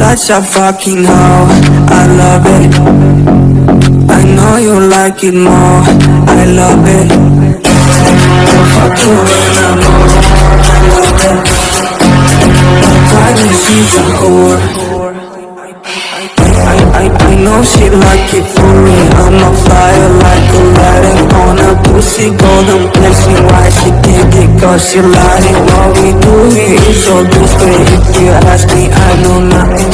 such a fucking hoe. I love it. I know you like it more. I love it. Fuck you when I'm more. I love it. Driving, she's a whore. I, I, I know she like it for me I'm a fire like Aladdin On a pussy golden blessing Why she did it cause she lied it What we do here is so discreet If you ask me I know nothing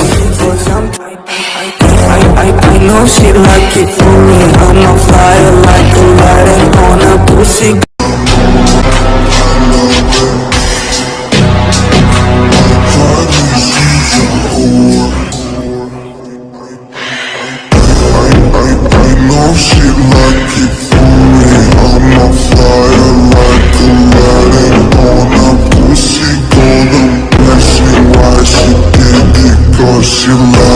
I, I, I know she like it for me. I'm a fire like Aladdin On a pussy she like it for me I'm a fire like Aladdin On a pussy. Golden blessing Why she did it she lied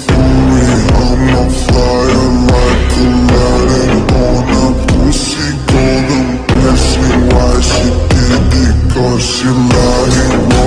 Don't you